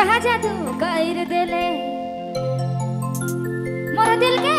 कहा जादू कर देले मोर दिल के